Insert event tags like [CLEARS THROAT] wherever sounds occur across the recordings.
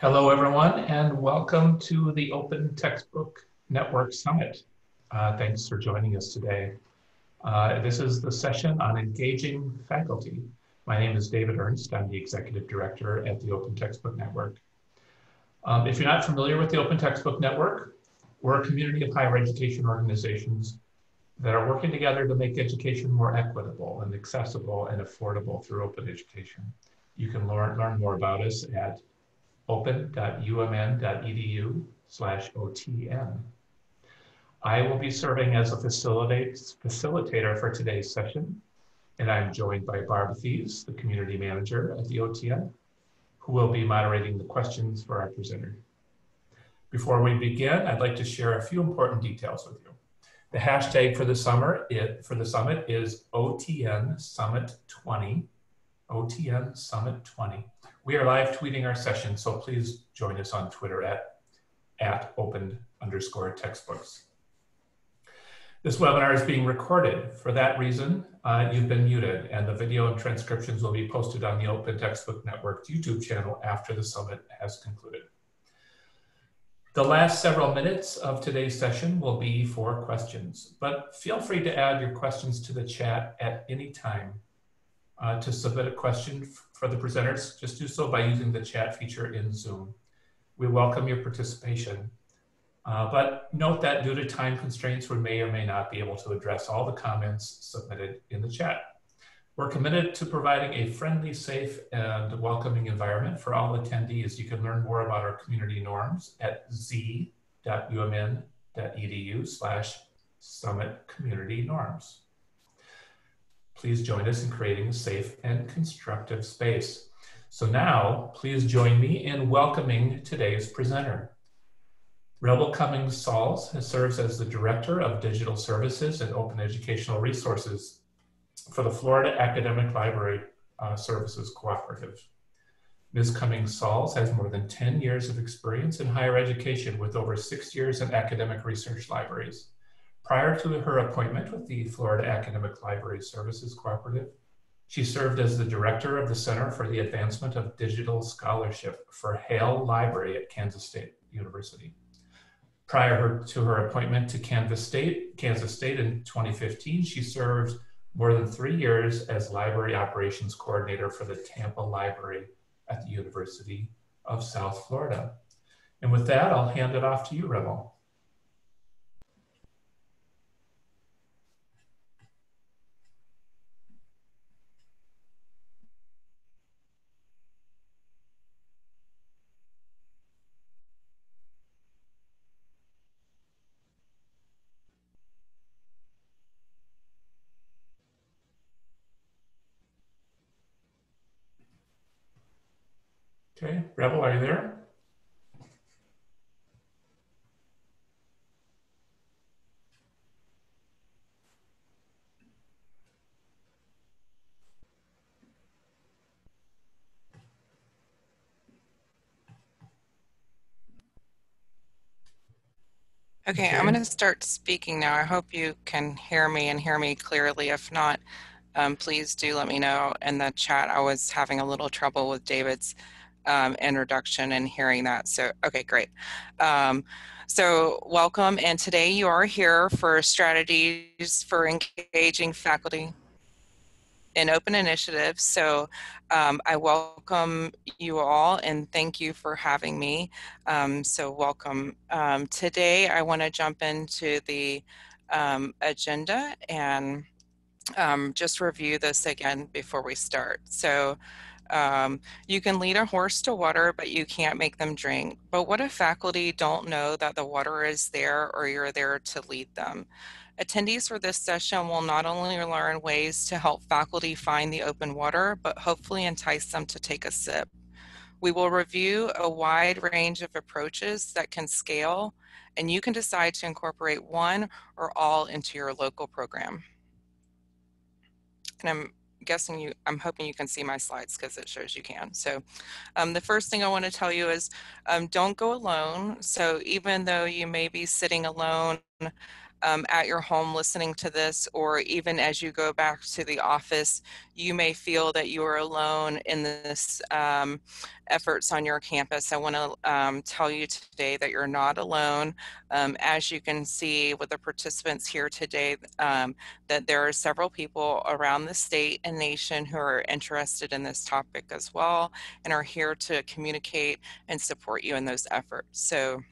Hello, everyone, and welcome to the Open Textbook Network Summit. Uh, thanks for joining us today. Uh, this is the session on engaging faculty. My name is David Ernst. I'm the Executive Director at the Open Textbook Network. Um, if you're not familiar with the Open Textbook Network, we're a community of higher education organizations that are working together to make education more equitable and accessible and affordable through open education. You can learn, learn more about us at open.umn.edu slash OTN. I will be serving as a facilitator for today's session, and I'm joined by Barb Thies, the community manager at the OTN, who will be moderating the questions for our presenter. Before we begin, I'd like to share a few important details with you. The hashtag for the summer it, for the summit is OTN Summit 20. OTN Summit 20. We are live tweeting our session, so please join us on Twitter at, at open underscore textbooks. This webinar is being recorded. For that reason, uh, you've been muted and the video and transcriptions will be posted on the Open Textbook Network YouTube channel after the summit has concluded. The last several minutes of today's session will be for questions, but feel free to add your questions to the chat at any time uh, to submit a question for the presenters, just do so by using the chat feature in Zoom. We welcome your participation. Uh, but note that due to time constraints, we may or may not be able to address all the comments submitted in the chat. We're committed to providing a friendly, safe, and welcoming environment for all attendees. You can learn more about our community norms at z.umn.edu slash summit community norms. Please join us in creating a safe and constructive space. So now, please join me in welcoming today's presenter. Rebel Cummings Sauls serves as the Director of Digital Services and Open Educational Resources for the Florida Academic Library uh, Services Cooperative. Ms. Cummings Sauls has more than 10 years of experience in higher education with over six years in academic research libraries. Prior to her appointment with the Florida Academic Library Services Cooperative, she served as the director of the Center for the Advancement of Digital Scholarship for Hale Library at Kansas State University. Prior to her appointment to Kansas State, Kansas State in 2015, she served more than three years as library operations coordinator for the Tampa Library at the University of South Florida. And with that, I'll hand it off to you, Rebel. Okay, Rebel, are you there? Okay, I'm going to start speaking now. I hope you can hear me and hear me clearly. If not, um, please do let me know in the chat. I was having a little trouble with David's um, introduction and hearing that. So, okay, great. Um, so, welcome. And today you are here for strategies for engaging faculty in open initiatives. So, um, I welcome you all and thank you for having me. Um, so, welcome. Um, today, I want to jump into the um, agenda and just review this again before we start. So, um, you can lead a horse to water, but you can't make them drink. But what if faculty don't know that the water is there or you're there to lead them? Attendees for this session will not only learn ways to help faculty find the open water, but hopefully entice them to take a sip. We will review a wide range of approaches that can scale, and you can decide to incorporate one or all into your local program. And I'm guessing you, I'm hoping you can see my slides because it shows you can. So um, the first thing I want to tell you is um, don't go alone. So even though you may be sitting alone um, at your home listening to this, or even as you go back to the office, you may feel that you are alone in this um, efforts on your campus. I want to um, tell you today that you're not alone. Um, as you can see with the participants here today, um, that there are several people around the state and nation who are interested in this topic as well and are here to communicate and support you in those efforts. So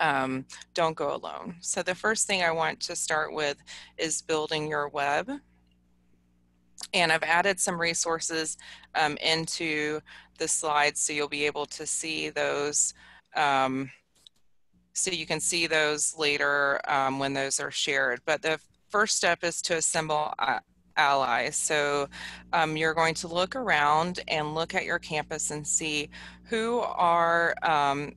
um, don't go alone. So the first thing I want to start with is building your web. And I've added some resources um, into the slides so you'll be able to see those. Um, so you can see those later um, when those are shared. But the first step is to assemble uh, allies. So um, you're going to look around and look at your campus and see who are um,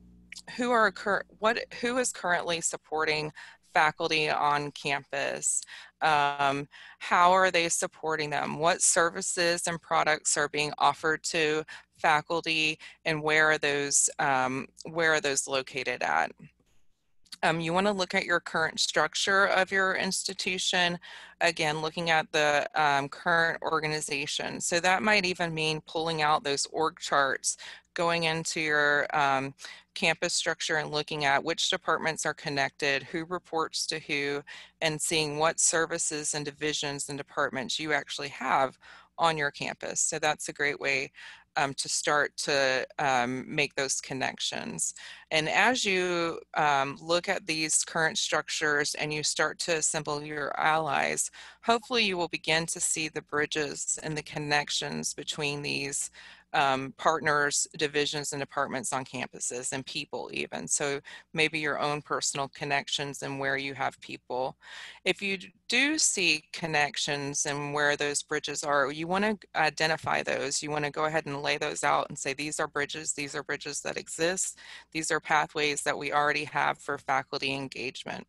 who are what who is currently supporting faculty on campus? Um, how are they supporting them? What services and products are being offered to faculty, and where are those um, where are those located at? Um, you want to look at your current structure of your institution. Again, looking at the um, current organization. So that might even mean pulling out those org charts, going into your um, campus structure and looking at which departments are connected, who reports to who, and seeing what services and divisions and departments you actually have on your campus. So that's a great way um, to start to um, make those connections. And as you um, look at these current structures and you start to assemble your allies, hopefully you will begin to see the bridges and the connections between these um, partners, divisions, and departments on campuses and people even. So maybe your own personal connections and where you have people. If you do see connections and where those bridges are, you want to identify those. You want to go ahead and lay those out and say, these are bridges, these are bridges that exist. These are pathways that we already have for faculty engagement.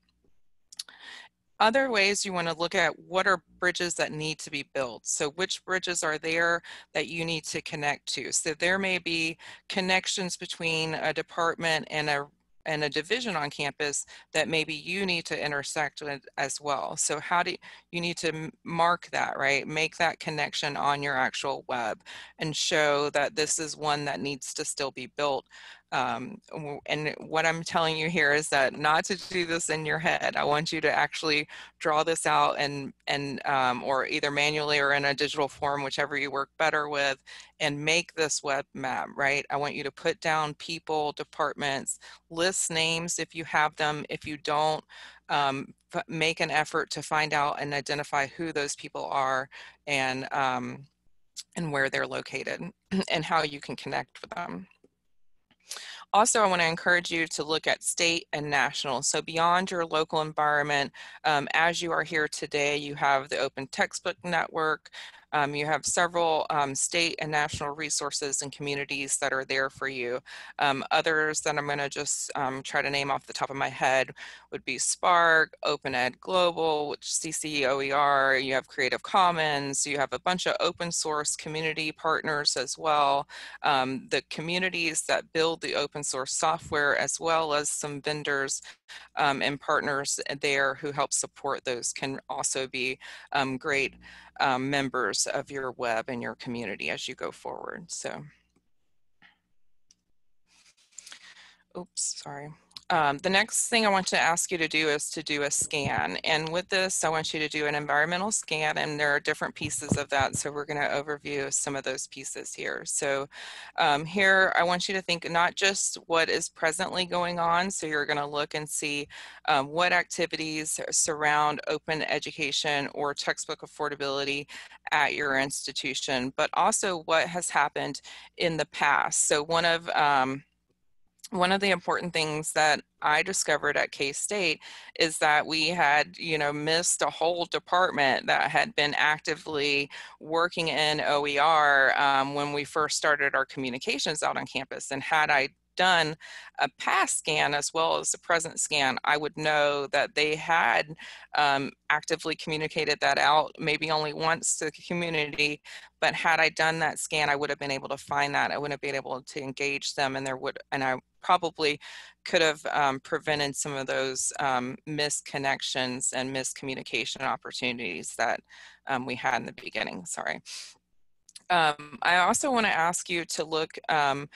Other ways you want to look at what are bridges that need to be built. So which bridges are there that you need to connect to? So there may be connections between a department and a and a division on campus that maybe you need to intersect with as well. So how do you, you need to mark that, right? Make that connection on your actual web and show that this is one that needs to still be built um, and what I'm telling you here is that not to do this in your head. I want you to actually draw this out and, and um, or either manually or in a digital form, whichever you work better with, and make this web map, right? I want you to put down people, departments, list names if you have them. If you don't, um, make an effort to find out and identify who those people are and, um, and where they're located [CLEARS THROAT] and how you can connect with them. Also, I want to encourage you to look at state and national. So beyond your local environment, um, as you are here today, you have the Open Textbook Network, um, you have several um, state and national resources and communities that are there for you. Um, others that I'm going to just um, try to name off the top of my head would be SPARC, Open Ed Global, which CCOER, you have Creative Commons, you have a bunch of open source community partners as well. Um, the communities that build the open source software as well as some vendors um, and partners there who help support those can also be great um, members of your web and your community as you go forward. So, oops, sorry. Um, the next thing I want to ask you to do is to do a scan. And with this, I want you to do an environmental scan and there are different pieces of that. So we're gonna overview some of those pieces here. So um, here, I want you to think not just what is presently going on. So you're gonna look and see um, what activities surround open education or textbook affordability at your institution, but also what has happened in the past. So one of, um, one of the important things that I discovered at K State is that we had, you know, missed a whole department that had been actively working in OER um, when we first started our communications out on campus. And had I done a past scan as well as the present scan, I would know that they had um, actively communicated that out, maybe only once to the community, but had I done that scan, I would have been able to find that. I wouldn't have been able to engage them and there would, and I probably could have um, prevented some of those um, misconnections and miscommunication opportunities that um, we had in the beginning, sorry. Um, I also want to ask you to look um,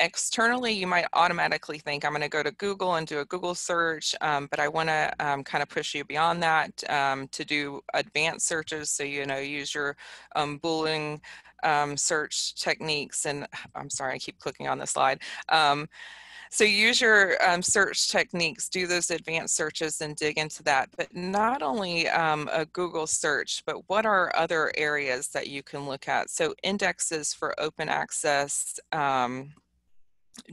externally, you might automatically think I'm going to go to Google and do a Google search, um, but I want to um, kind of push you beyond that um, to do advanced searches. So, you know, use your um, Boolean um, search techniques. And [SIGHS] I'm sorry, I keep clicking on the slide. So use your um, search techniques, do those advanced searches and dig into that. But not only um, a Google search, but what are other areas that you can look at? So indexes for open access, um,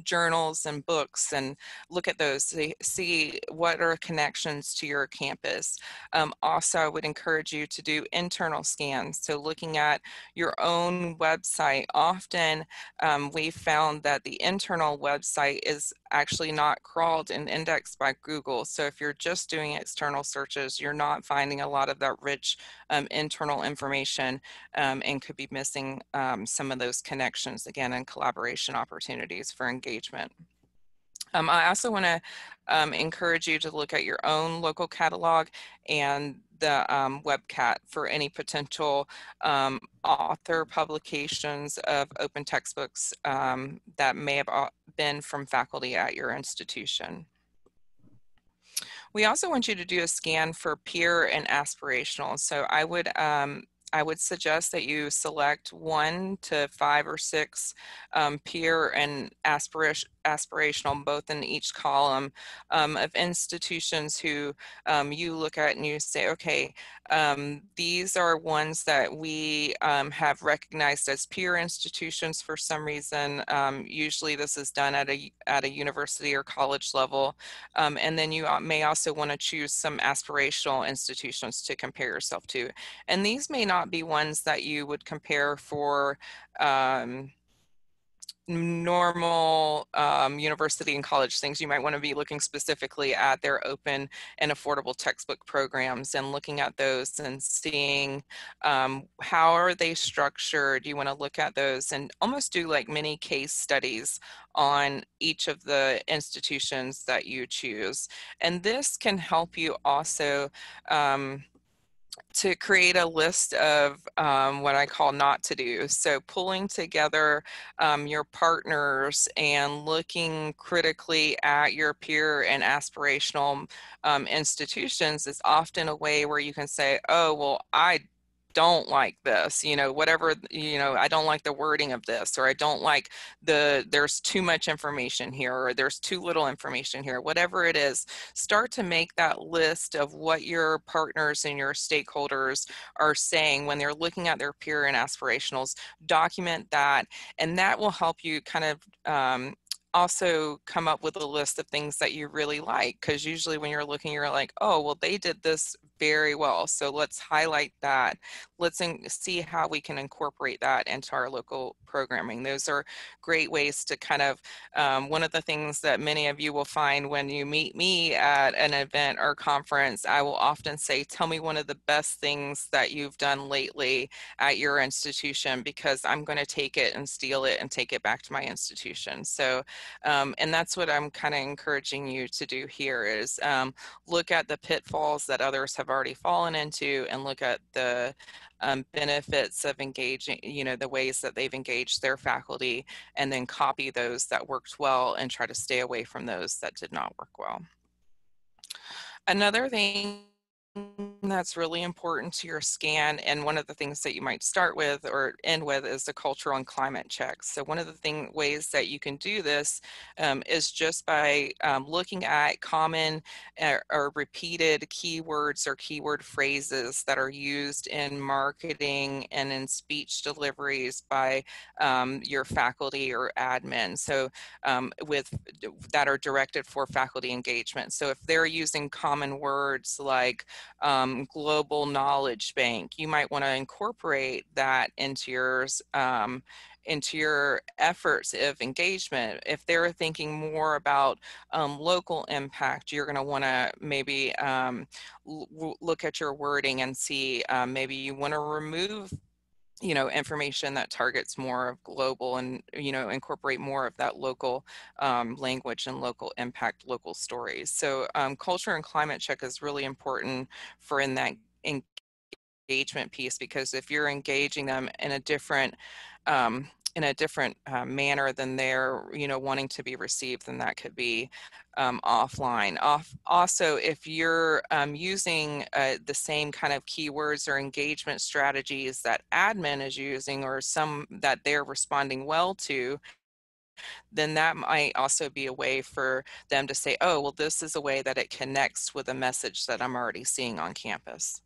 journals and books and look at those, see, see what are connections to your campus. Um, also, I would encourage you to do internal scans. So looking at your own website, often um, we found that the internal website is actually not crawled and indexed by Google. So if you're just doing external searches, you're not finding a lot of that rich um, internal information um, and could be missing um, some of those connections again and collaboration opportunities for engagement. Um, I also want to um, encourage you to look at your own local catalog and the um, WorldCat for any potential um, author publications of open textbooks um, that may have been from faculty at your institution. We also want you to do a scan for peer and aspirational. So I would um, I would suggest that you select one to five or six um, peer and aspiration, aspirational, both in each column um, of institutions who um, you look at and you say, okay, um, these are ones that we um, have recognized as peer institutions for some reason. Um, usually this is done at a, at a university or college level. and then you may also want to choose some aspirational institutions to compare yourself to. And these may not be ones that you would compare for um, normal um, university and college things, you might want to be looking specifically at their open and affordable textbook programs and looking at those and seeing um, how are they structured. You want to look at those and almost do like mini case studies on each of the institutions that you choose. And this can help you also um, to create a list of um, what I call not to do. So pulling together um, your partners and looking critically at your peer and aspirational um, institutions is often a way where you can say, oh, well, I don't like this you know whatever you know i don't like the wording of this or i don't like the there's too much information here or there's too little information here whatever it is start to make that list of what your partners and your stakeholders are saying when they're looking at their peer and aspirationals document that and that will help you kind of um, also come up with a list of things that you really like because usually when you're looking you're like oh well they did this very well so let's highlight that. Let's see how we can incorporate that into our local programming. Those are great ways to kind of um, one of the things that many of you will find when you meet me at an event or conference i will often say tell me one of the best things that you've done lately at your institution because i'm going to take it and steal it and take it back to my institution. So um, and that's what I'm kind of encouraging you to do here is um, look at the pitfalls that others have already fallen into and look at the um, benefits of engaging, you know, the ways that they've engaged their faculty and then copy those that worked well and try to stay away from those that did not work well. Another thing that's really important to your scan and one of the things that you might start with or end with is the cultural and climate checks. So one of the thing ways that you can do this um, is just by um, looking at common uh, or repeated keywords or keyword phrases that are used in marketing and in speech deliveries by um, your faculty or admin. So um, with that are directed for faculty engagement. So if they're using common words like um, global knowledge bank. You might want to incorporate that into yours. Um, into your efforts of engagement. If they're thinking more about um, local impact, you're going to want to maybe um, look at your wording and see um, maybe you want to remove you know information that targets more of global and you know incorporate more of that local um, language and local impact local stories. So um, culture and climate check is really important for in that engagement piece because if you're engaging them in a different um, in a different uh, manner than they're you know wanting to be received then that could be um, offline. Off also if you're um, using uh, the same kind of keywords or engagement strategies that admin is using or some that they're responding well to then that might also be a way for them to say oh well this is a way that it connects with a message that i'm already seeing on campus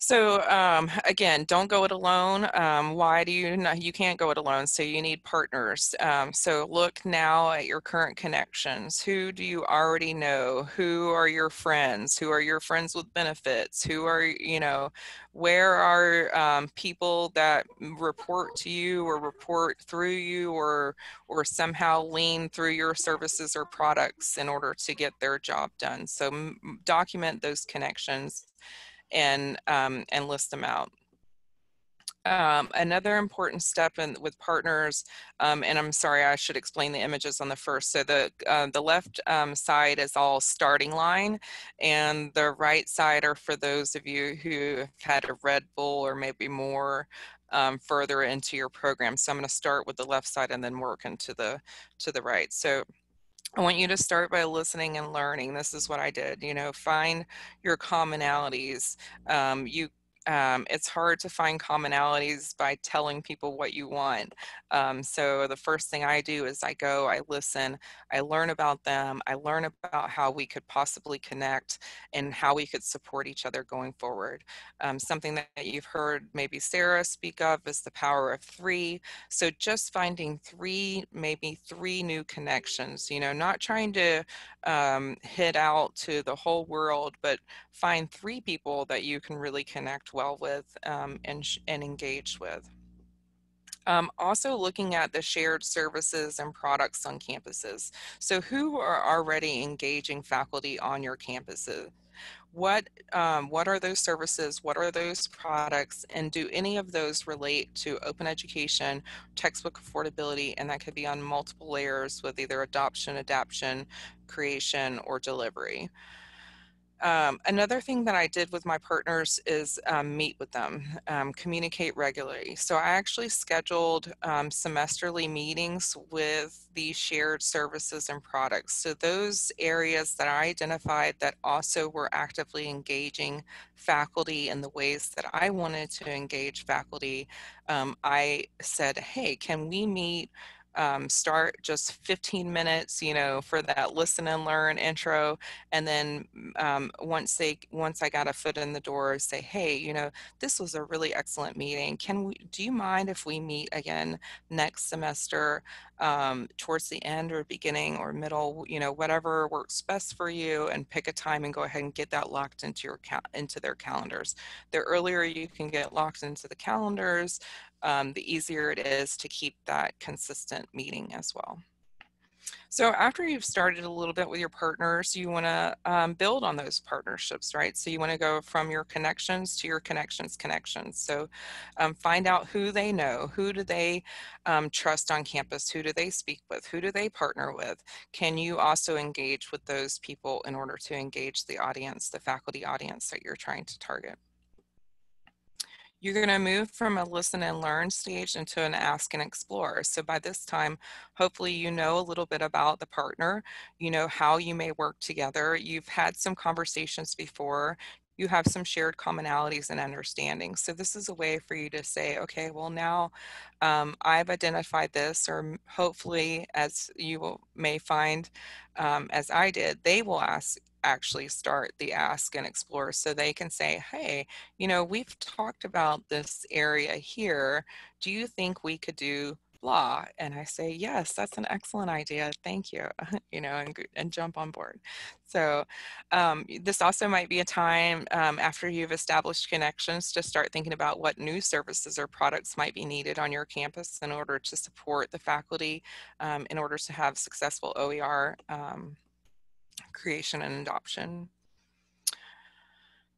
so um, again, don't go it alone. Um, why do you you can't go it alone? So you need partners. Um, so look now at your current connections. Who do you already know? Who are your friends? Who are your friends with benefits? Who are you know? Where are um, people that report to you or report through you or or somehow lean through your services or products in order to get their job done? So document those connections and um, and list them out. Um, another important step in, with partners, um, and I'm sorry, I should explain the images on the first. So the uh, the left um, side is all starting line, and the right side are for those of you who have had a Red Bull or maybe more um, further into your program. So I'm going to start with the left side and then work into the to the right. So I want you to start by listening and learning. This is what I did. You know, find your commonalities. Um, you um, it's hard to find commonalities by telling people what you want. Um, so the first thing I do is I go, I listen, I learn about them, I learn about how we could possibly connect and how we could support each other going forward. Um, something that you've heard maybe Sarah speak of is the power of three. So just finding three, maybe three new connections, you know, not trying to um, hit out to the whole world, but find three people that you can really connect well with um, and, and engage with. Um, also looking at the shared services and products on campuses. So who are already engaging faculty on your campuses? What, um, what are those services? What are those products? And do any of those relate to open education, textbook affordability? And that could be on multiple layers with either adoption, adaption, creation, or delivery. Um, another thing that I did with my partners is um, meet with them, um, communicate regularly. So I actually scheduled um, semesterly meetings with the shared services and products. So those areas that I identified that also were actively engaging faculty in the ways that I wanted to engage faculty, um, I said, hey, can we meet um, start just 15 minutes, you know, for that listen and learn intro. And then um, once they, once I got a foot in the door, say, hey, you know, this was a really excellent meeting. Can we, do you mind if we meet again next semester um, towards the end or beginning or middle, you know, whatever works best for you and pick a time and go ahead and get that locked into your, into their calendars. The earlier you can get locked into the calendars, um, the easier it is to keep that consistent meeting as well. So after you've started a little bit with your partners, you want to um, build on those partnerships, right? So you want to go from your connections to your connections connections. So um, find out who they know, who do they um, trust on campus, who do they speak with, who do they partner with. Can you also engage with those people in order to engage the audience, the faculty audience that you're trying to target? You're going to move from a listen and learn stage into an ask and explore. So by this time, hopefully you know a little bit about the partner, you know how you may work together, you've had some conversations before, you have some shared commonalities and understanding. So this is a way for you to say, okay, well now um, I've identified this, or hopefully as you may find, um, as I did, they will ask actually start the ask and explore so they can say hey you know we've talked about this area here. Do you think we could do blah? And i say yes that's an excellent idea. Thank you. [LAUGHS] You know and, and jump on board. So um, this also might be a time um, after you've established connections to start thinking about what new services or products might be needed on your campus in order to support the faculty um, in order to have successful oer um, creation and adoption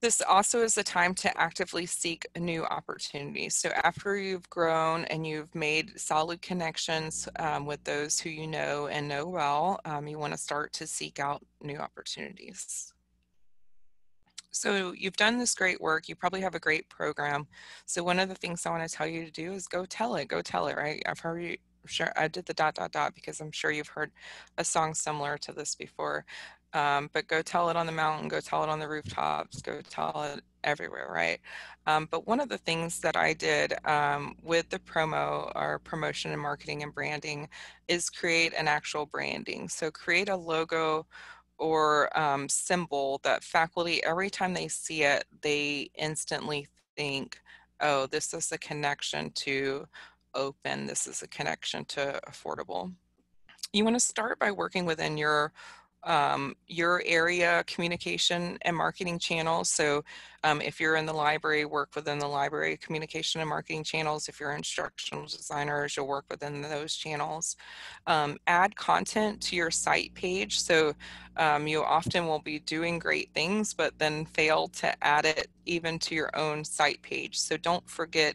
this also is a time to actively seek new opportunities. So after you've grown and you've made solid connections um, with those who you know and know well, um, you want to start to seek out new opportunities. So you've done this great work. You probably have a great program. So one of the things I want to tell you to do is go tell it. Go tell it, right? I've heard you, sure I did the dot dot dot because I'm sure you've heard a song similar to this before. Um, but go tell it on the mountain, go tell it on the rooftops, go tell it everywhere, right? Um, but one of the things that I did um, with the promo or promotion and marketing and branding is create an actual branding. So create a logo or um, symbol that faculty, every time they see it, they instantly think, oh, this is a connection to open, this is a connection to affordable. You want to start by working within your um, your area communication and marketing channels. So um, if you're in the library, work within the library communication and marketing channels. If you're instructional designers, you'll work within those channels. Um, add content to your site page. So um, you often will be doing great things, but then fail to add it even to your own site page. So don't forget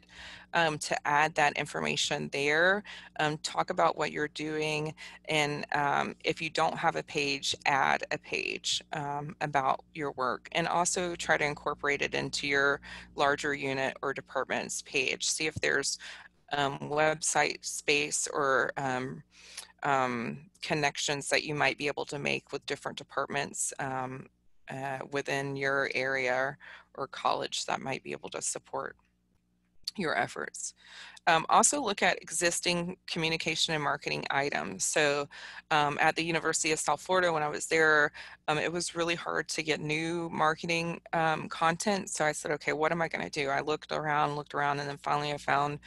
um, to add that information there. Um, talk about what you're doing. And um, if you don't have a page, add a page um, about your work. And also try to incorporate into your larger unit or department's page. See if there's um, website space or um, um, connections that you might be able to make with different departments um, uh, within your area or college that might be able to support your efforts. Um, also look at existing communication and marketing items. So um, at the University of South Florida, when I was there, um, it was really hard to get new marketing um, content. So I said, okay, what am I going to do? I looked around, looked around, and then finally I found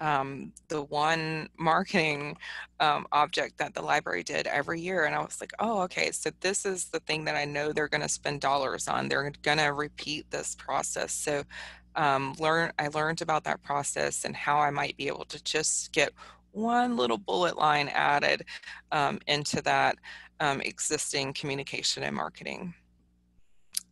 um, the one [LAUGHS] marketing um, object that the library did every year. And I was like, oh, okay, so this is the thing that I know they're going to spend dollars on. They're going to repeat this process. So um, learn I learned about that process and how I might be able to just get one little bullet line added um, into that um, existing communication and marketing.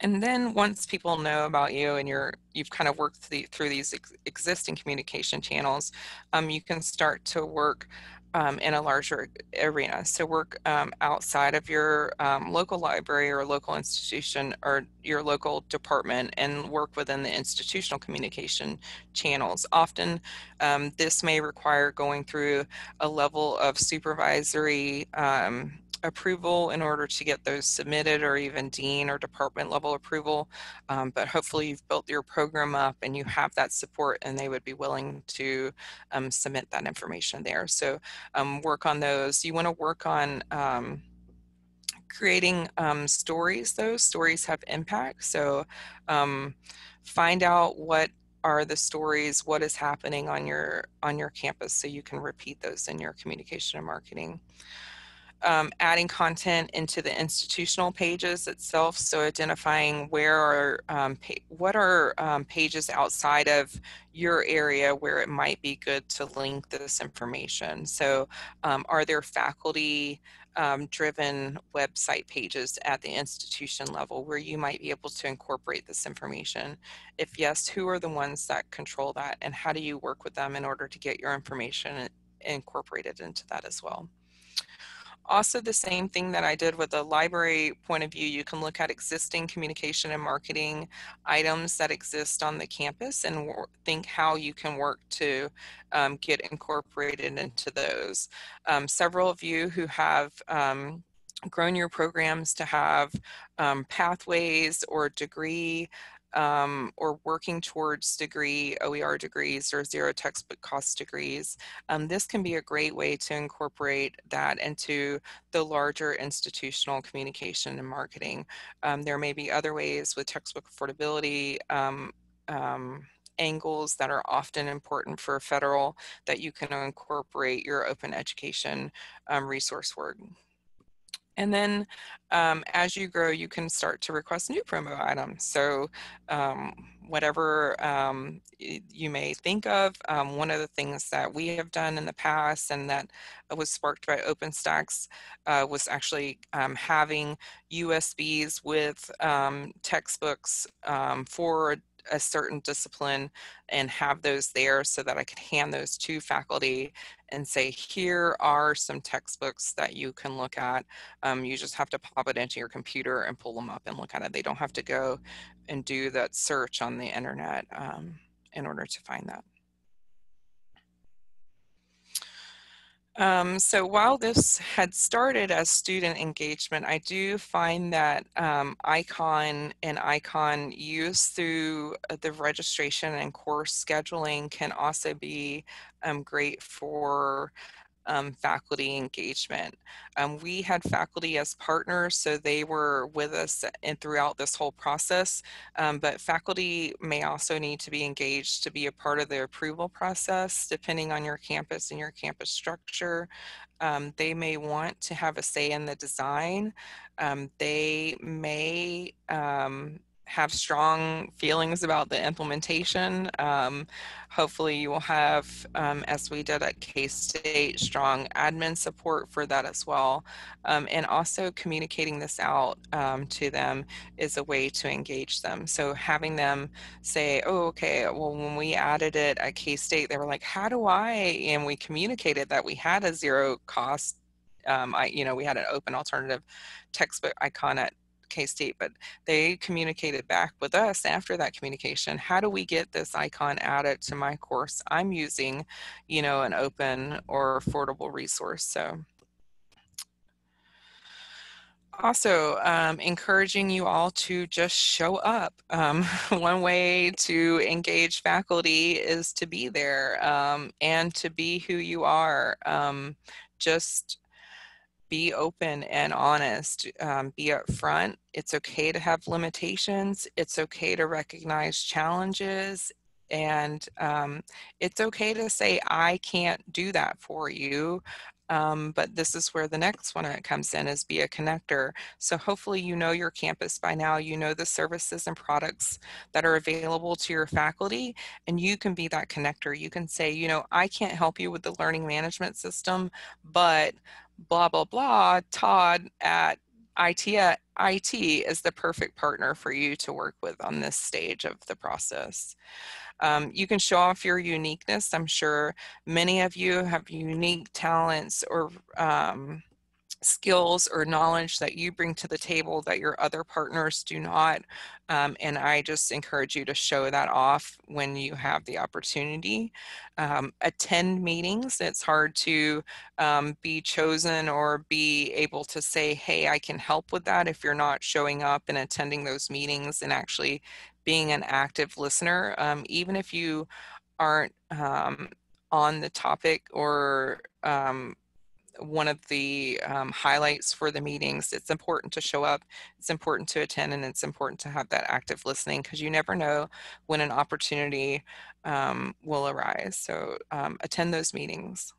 And then once people know about you and you're you've kind of worked through, these ex existing communication channels, um, you can start to work um, in a larger arena. So work um, outside of your um, local library or local institution or your local department and work within the institutional communication channels. Often um, this may require going through a level of supervisory um, approval in order to get those submitted or even dean or department level approval. Um, but hopefully you've built your program up and you have that support and they would be willing to um, submit that information there. So um, work on those. You want to work on um, creating um, stories. Those stories have impact. So um, find out what are the stories what is happening on your on your campus so you can repeat those in your communication and marketing um, adding content into the institutional pages itself. So identifying where are, um, what are um, pages outside of your area where it might be good to link this information. So um, are there faculty um, driven website pages at the institution level where you might be able to incorporate this information? If yes, who are the ones that control that and how do you work with them in order to get your information incorporated into that as well? Also the same thing that I did with the library point of view, you can look at existing communication and marketing items that exist on the campus and think how you can work to um, get incorporated into those. Um, several of you who have um, grown your programs to have um, pathways or degree um, or working towards degree OER degrees or zero textbook cost degrees, um, this can be a great way to incorporate that into the larger institutional communication and marketing. Um, there may be other ways with textbook affordability um, um, angles that are often important for federal that you can incorporate your open education um, resource work. And then um, as you grow, you can start to request new promo items. So um, whatever um, you may think of, um, one of the things that we have done in the past and that was sparked by OpenStax uh, was actually um, having USBs with um, textbooks for a certain discipline and have those there so that I could hand those to faculty and say, here are some textbooks that you can look at. Um, you just have to pop it into your computer and pull them up and look at it. They don't have to go and do that search on the internet um, in order to find that. Um, so while this had started as student engagement, I do find that um, ICON and ICON use through uh, the registration and course scheduling can also be um, great for um, faculty engagement. Um, we had faculty as partners, so they were with us and throughout this whole process, um, but faculty may also need to be engaged to be a part of the approval process, depending on your campus and your campus structure. Um, they may want to have a say in the design. Um, they may um, have strong feelings about the implementation. Um, hopefully you will have, um, as we did at K-State, strong admin support for that as well. Um, and also communicating this out um, to them is a way to engage them. So having them say, oh, okay, well, when we added it at K-State, they were like, how do I, and we communicated that we had a zero cost um, I, you know, we had an open alternative textbook icon at K-State, but they communicated back with us after that communication. How do we get this icon added to my course? I'm using, you know, an open or affordable resource. So also um, encouraging you all to just show up. Um, [LAUGHS] one way to engage faculty is to be there um, and to be who you are. Um, just be open and honest, um, be upfront. It's okay to have limitations. It's okay to recognize challenges. And um, it's okay to say, I can't do that for you. Um, but this is where the next one comes in is be a connector. So hopefully you know your campus by now, you know the services and products that are available to your faculty, and you can be that connector. You can say, you know, I can't help you with the learning management system, but blah, blah, blah, Todd at IT, IT is the perfect partner for you to work with on this stage of the process. Um, you can show off your uniqueness. I'm sure many of you have unique talents or um, skills or knowledge that you bring to the table that your other partners do not. Um, and I just encourage you to show that off when you have the opportunity. Um, attend meetings. It's hard to um, be chosen or be able to say, hey, I can help with that if you're not showing up and attending those meetings and actually being an active listener. Um, even if you aren't um, on the topic or um, one of the um, highlights for the meetings. It's important to show up, it's important to attend, and it's important to have that active listening because you never know when an opportunity um, will arise. So um, attend those meetings.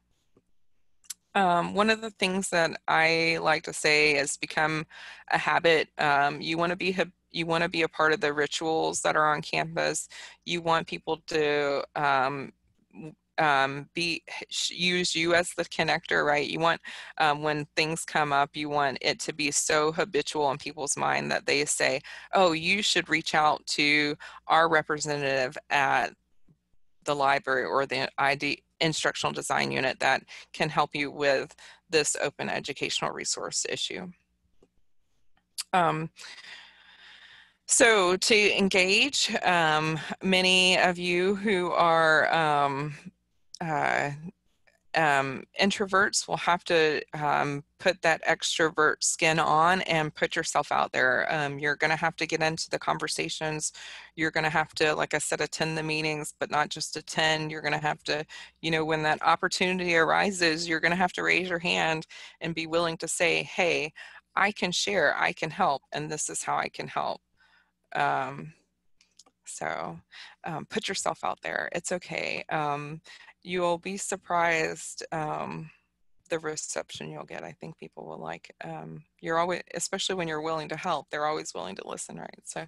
Um, one of the things that I like to say has become a habit. Um, you want to be you want to be a part of the rituals that are on campus. You want people to um, be use you as the connector, right? You want um, when things come up, you want it to be so habitual in people's mind that they say, "Oh, you should reach out to our representative at the library or the ID instructional design unit that can help you with this open educational resource issue." Um, so to engage, um, many of you who are um, uh, um, introverts will have to um, put that extrovert skin on and put yourself out there. Um, you're going to have to get into the conversations. You're going to have to, like I said, attend the meetings, but not just attend. You're going to have to, you know, when that opportunity arises, you're going to have to raise your hand and be willing to say, hey, I can share, I can help, and this is how I can help. Um, So um, put yourself out there. It's okay. You'll be surprised um, the reception you'll get. I think people will like. Um, you're always, especially when you're willing to help, they're always willing to listen, right? So,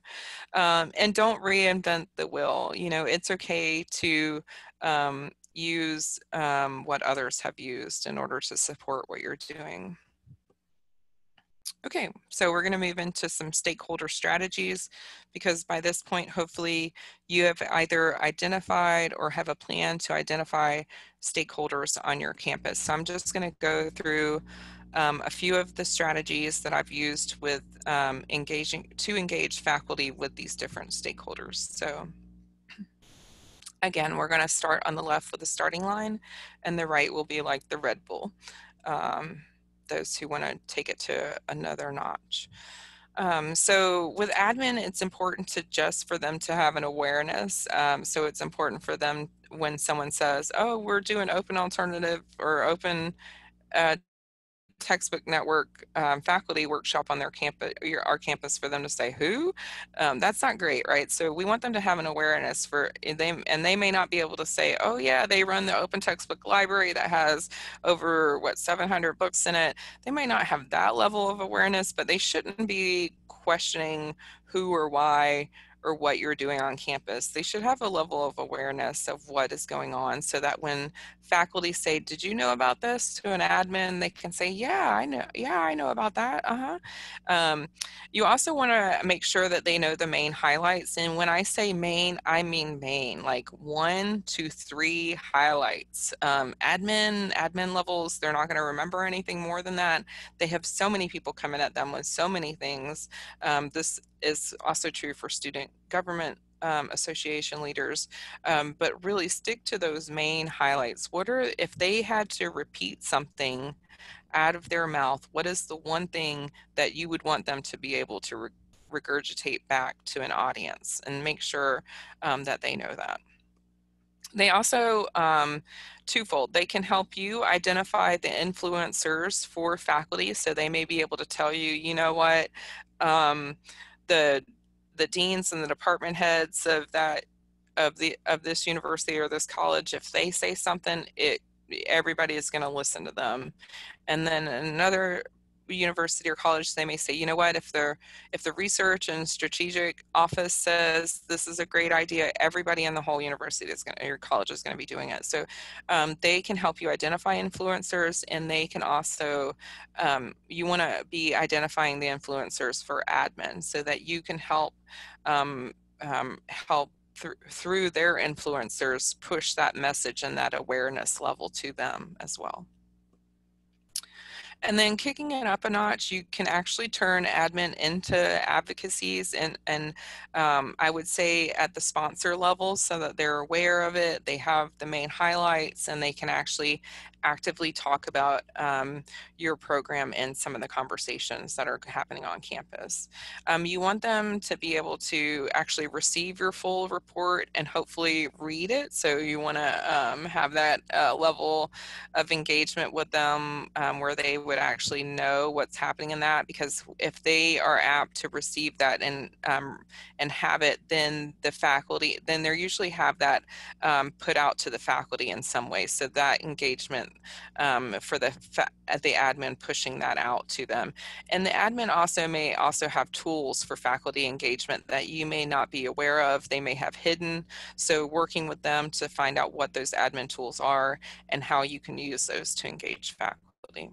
um, and don't reinvent the wheel. You know, it's okay to um, use um, what others have used in order to support what you're doing. Okay, so we're going to move into some stakeholder strategies because by this point, hopefully you have either identified or have a plan to identify stakeholders on your campus. So I'm just going to go through um, a few of the strategies that I've used with um, engaging to engage faculty with these different stakeholders. So again, we're going to start on the left with the starting line and the right will be like the Red Bull. Um, those who want to take it to another notch. Um, so with admin, it's important to just for them to have an awareness. Um, so it's important for them when someone says, "Oh, we're doing open alternative or open uh, textbook network um, faculty workshop on their campus our campus for them to say who um, that's not great right? So we want them to have an awareness for eh, them and they may not be able to say oh yeah they run the open textbook library that has over what 700 books in it. They may not have that level of awareness but they shouldn't be questioning who or why or what you're doing on campus. They should have a level of awareness of what is going on so that when faculty say, Did you know about this to an admin? They can say, Yeah, I know. Yeah, I know about that. Uh huh. Um, you also want to make sure that they know the main highlights. And when I say main, I mean main, like one to three highlights. Um, admin, admin levels, they're not going to remember anything more than that. They have so many people coming at them with so many things. Um, this is also true for student government um, association leaders, um, but really stick to those main highlights. What are, if they had to repeat something out of their mouth, what is the one thing that you would want them to be able to re- regurgitate back to an audience and make sure um, that they know that? They also, um, twofold, they can help you identify the influencers for faculty. So they may be able to tell you, you know what, um, the the deans and the department heads of that of the of this university or this college if they say something it everybody is going to listen to them. And then another university or college they may say you know what if they're if the research and strategic office says this is a great idea everybody in the whole university is going to your college is going to be doing it so um, they can help you identify influencers and they can also um, you want to be identifying the influencers for admin so that you can help um, um help through, through their influencers push that message and that awareness level to them as well. And then kicking it up a notch, you can actually turn admin into advocacies and, and um, I would say at the sponsor level so that they're aware of it, they have the main highlights and they can actually actively talk about um, your program and some of the conversations that are happening on campus. Um, you want them to be able to actually receive your full report and hopefully read it. So you want to um, have that uh, level of engagement with them um, where they would actually know what's happening in that because if they are apt to receive that and um, and have it, then the faculty, then they usually have that um, put out to the faculty in some way. So that engagement um, for the fa- the admin pushing that out to them. And the admin also may also have tools for faculty engagement that you may not be aware of. They may have hidden. So working with them to find out what those admin tools are and how you can use those to engage faculty.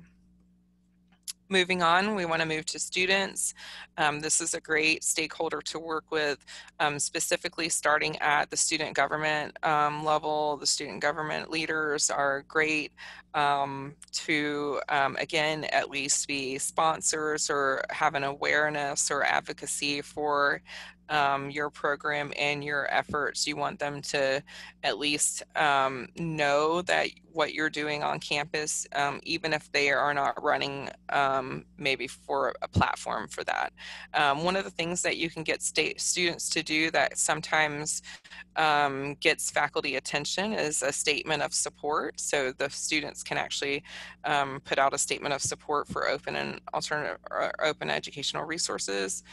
Moving on, we want to move to students. Um, this is a great stakeholder to work with, um, specifically starting at the student government um, level. The student government leaders are great um, to, um, again, at least be sponsors or have an awareness or advocacy for um, your program and your efforts. You want them to at least um, know that what you're doing on campus, um, even if they are not running um, maybe for a platform for that. Um, one of the things that you can get state students to do that sometimes um, gets faculty attention is a statement of support. So the students can actually put out a statement of support for open and alternative open educational resources.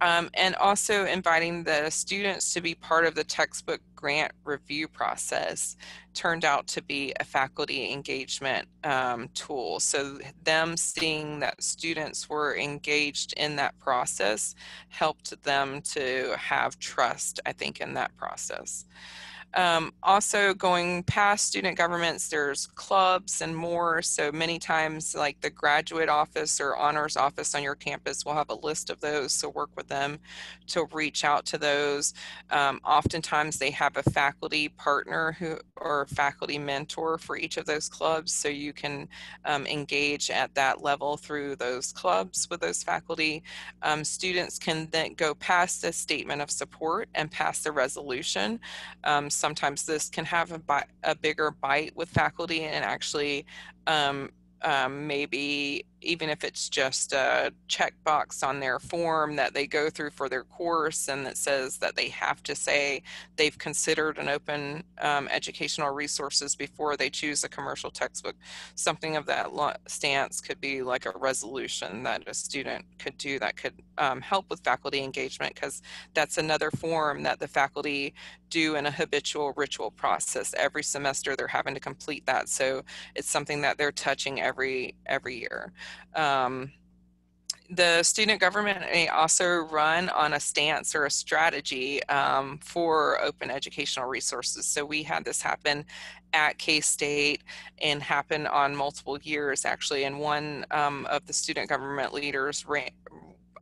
and also inviting the students to be part of the textbook grant review process turned out to be a faculty engagement um, tool. So them seeing that students were engaged in that process helped them to have trust, I think, in that process. Um, also going past student governments, there's clubs and more. So many times like the graduate office or honors office on your campus will have a list of those. So work with them to reach out to those. Um, oftentimes they have a faculty partner who or faculty mentor for each of those clubs. So you can um, engage at that level through those clubs with those faculty. Um, students can then go past the statement of support and pass the resolution. Sometimes this can have a, bi- a bigger bite with faculty and actually um, um, maybe even if it's just a checkbox on their form that they go through for their course and that says that they have to say they've considered an open um, educational resources before they choose a commercial textbook. Something of that stance could be like a resolution that a student could do that could um, help with faculty engagement because that's another form that the faculty do in a habitual ritual process every semester they're having to complete that so it's something that they're touching every every year um, the student government may also run on a stance or a strategy um, for open educational resources. So we had this happen at K-State and happen on multiple years actually. And one um, of the student government leaders ran,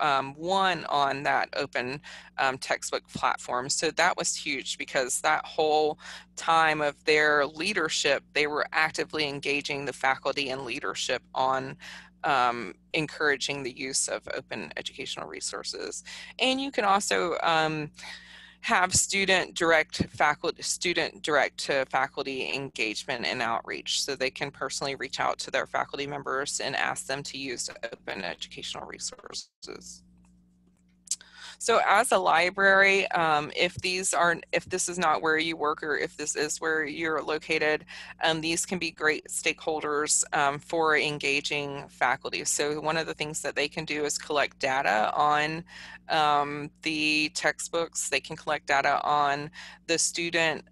um, won on that open um, textbook platform. So that was huge because that whole time of their leadership, they were actively engaging the faculty and leadership on um, encouraging the use of open educational resources. And you can also um, have student direct faculty, student direct to faculty engagement and outreach. So they can personally reach out to their faculty members and ask them to use open educational resources. So as a library, um, if these aren't, if this is not where you work or if this is where you're located, um, these can be great stakeholders um, for engaging faculty. So one of the things that they can do is collect data on um, the textbooks. They can collect data on the student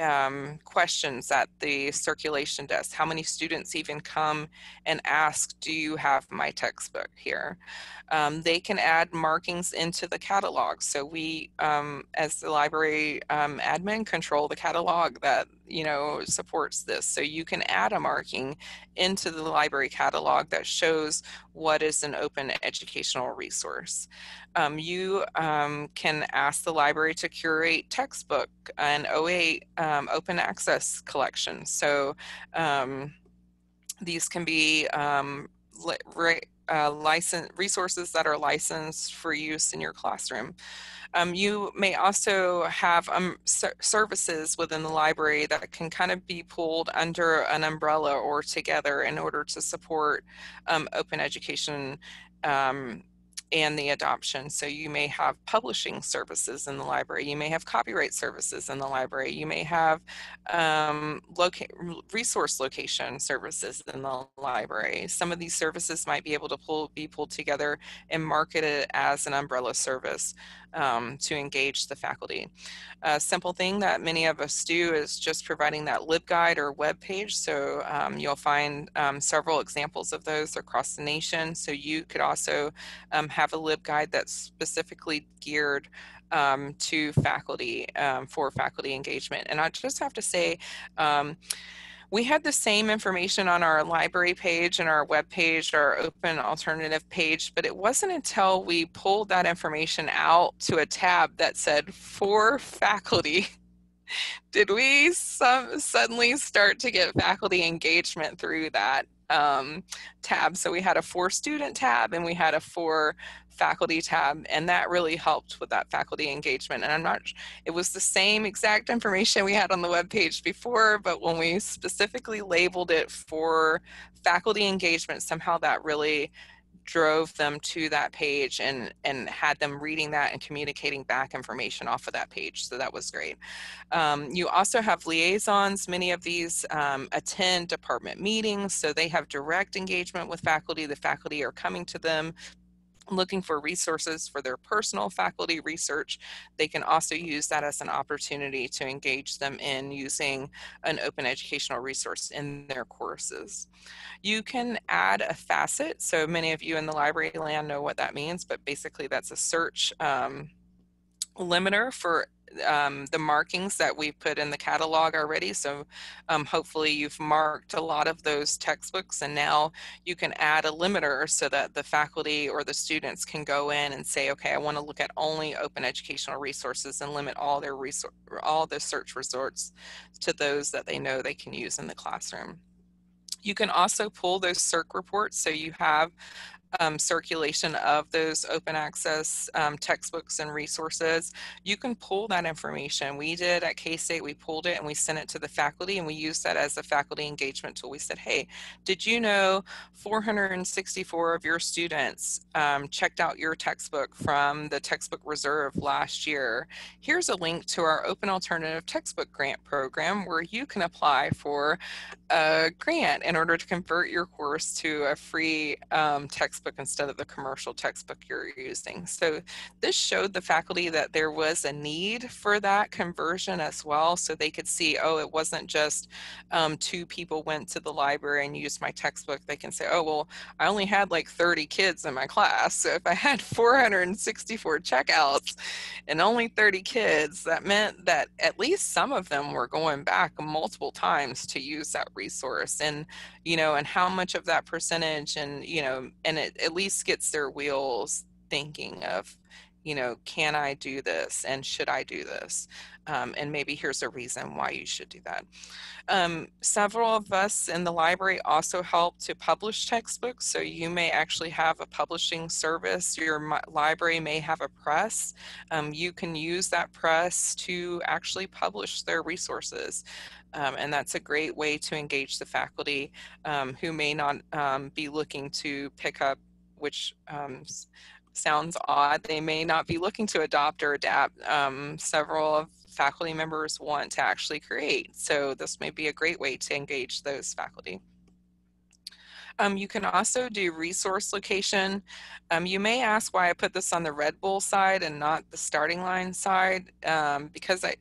um, questions at the circulation desk. How many students even come and ask, do you have my textbook here? Um, they can add markings into the catalog. So we, um, as the library um, admin, control the catalog that you know supports this. So you can add a marking into the library catalog that shows what is an open educational resource. Um, you um, can ask the library to curate textbook and OA um, open access collection. So these can be um, uh, license resources that are licensed for use in your classroom. Um, you may also have um, ser services within the library that can kind of be pulled under an umbrella or together in order to support um, open education um, and the adoption. So you may have publishing services in the library, you may have copyright services in the library, you may have um, loca resource location services in the library. Some of these services might be able to pull, be pulled together and marketed as an umbrella service um, to engage the faculty. A simple thing that many of us do is just providing that LibGuide or web page. So um, you'll find um, several examples of those across the nation. So you could also um, have a LibGuide that's specifically geared um, to faculty um, for faculty engagement. And I just have to say, um, we had the same information on our library page and our web page, our open alternative page, but it wasn't until we pulled that information out to a tab that said for faculty [LAUGHS] did we some, suddenly start to get faculty engagement through that um, tab. So we had a for student tab and we had a for faculty tab and that really helped with that faculty engagement and i'm not it was the same exact information we had on the web page before but when we specifically labeled it for faculty engagement somehow that really drove them to that page and and had them reading that and communicating back information off of that page so that was great. Um, you also have liaisons. Many of these um, attend department meetings so they have direct engagement with faculty. The faculty are coming to them looking for resources for their personal faculty research, they can also use that as an opportunity to engage them in using an open educational resource in their courses. You can add a facet. So many of you in the library land know what that means, but basically that's a search um, limiter for um, the markings that we've put in the catalog already. So um, hopefully you've marked a lot of those textbooks and now you can add a limiter so that the faculty or the students can go in and say, okay, I want to look at only open educational resources and limit all their resource, all the search resorts to those that they know they can use in the classroom. You can also pull those circ reports. So you have um, circulation of those open access um, textbooks and resources, you can pull that information. We did at K-State, we pulled it and we sent it to the faculty and we used that as a faculty engagement tool. We said, hey, did you know 464 of your students um, checked out your textbook from the textbook reserve last year? Here's a link to our open alternative textbook grant program where you can apply for a grant in order to convert your course to a free um, textbook textbook instead of the commercial textbook you're using. So this showed the faculty that there was a need for that conversion as well. So they could see, oh, it wasn't just um, two people went to the library and used my textbook. They can say, oh, well, I only had like 30 kids in my class. So if I had 464 checkouts and only 30 kids, that meant that at least some of them were going back multiple times to use that resource. And, you know, and how much of that percentage and, you know, and it it at least gets their wheels thinking of you know can i do this? And should i do this? Um, and maybe here's a reason why you should do that. Um, several of us in the library also help to publish textbooks so you may actually have a publishing service. Your library may have a press. Um, you can use that press to actually publish their resources um, and that's a great way to engage the faculty um, who may not um, be looking to pick up, which um, sounds odd. They may not be looking to adopt or adapt. Um, several of faculty members want to actually create. So this may be a great way to engage those faculty. Um, you can also do resource location. Um, you may ask why I put this on the Red Bull side and not the starting line side um, because I,